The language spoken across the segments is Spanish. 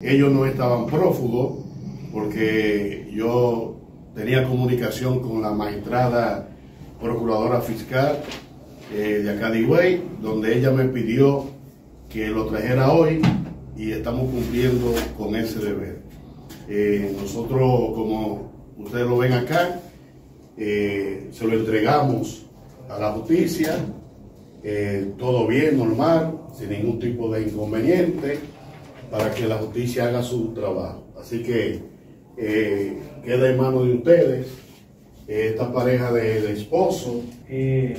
Ellos no estaban prófugos porque yo tenía comunicación con la magistrada procuradora fiscal eh, de acá de Higüey, donde ella me pidió que lo trajera hoy y estamos cumpliendo con ese deber. Eh, nosotros, como ustedes lo ven acá, eh, se lo entregamos a la justicia, todo bien, normal, sin ningún tipo de inconveniente, para que la justicia haga su trabajo. Así que eh, queda en manos de ustedes eh, esta pareja de, de esposos. Eh,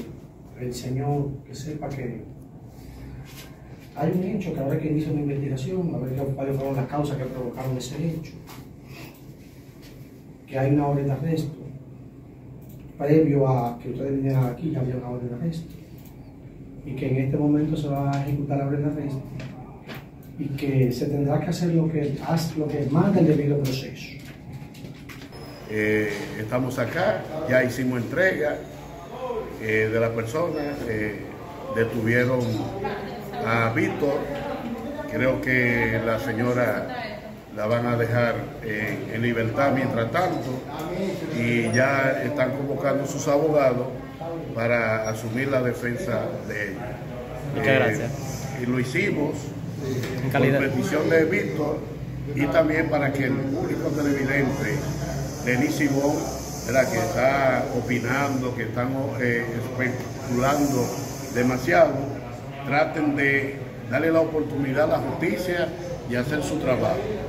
el Señor que sepa que hay un hecho que habrá que iniciar una investigación, a ver cuáles fueron las causas que provocaron ese hecho, que hay una orden de arresto, previo a que ustedes vinieran aquí ya había una orden de arresto, y que en este momento se va a ejecutar la orden de arresto, y que se tendrá que hacer lo que, lo que manda el debido proceso. Eh, estamos acá, ya hicimos entrega eh, de la persona, eh, detuvieron a Víctor, creo que la señora la van a dejar eh, en libertad mientras tanto y ya están convocando sus abogados para asumir la defensa de ella. Muchas Eh, gracias. Y lo hicimos En por calidad. petición de Víctor y también para que el público televidente Denis Simón, ¿verdad? que está opinando, que están eh, especulando demasiado, traten de darle la oportunidad a la justicia y hacer su trabajo.